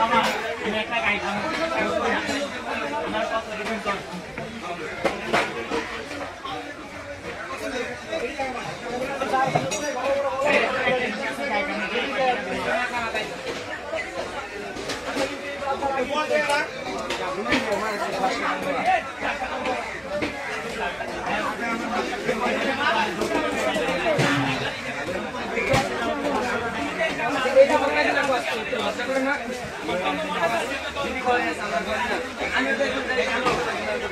Mama, you make like I come. Ini kalau yang salah,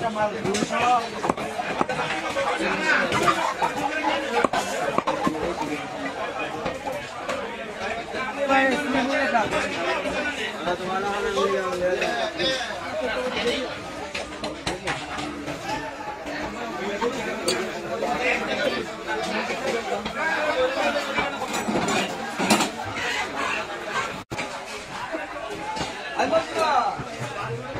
customer dulu so. Ayo,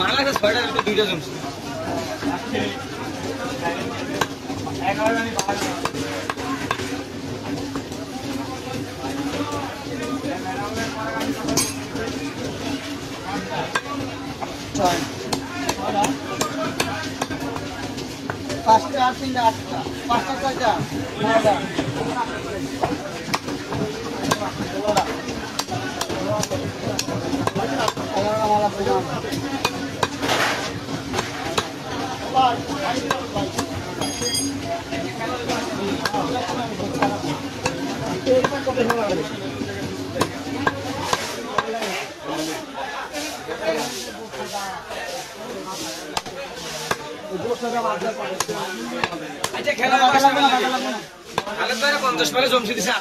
মারা লাগছে ছয়টা দুইটা জমছে। পাঁচটা আর তিনটা আটটা। পাঁচটা ছয়টা। নয়টা। আমার আমার আচ্ছা খেলা পঞ্চাশ মেলে জমছে দিছে।